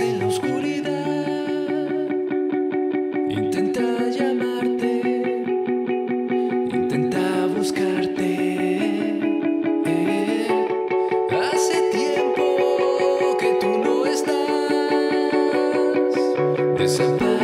en la oscuridad. Intenta llamarte, intenta buscarte. Hace tiempo que tú no estás. Desaparece.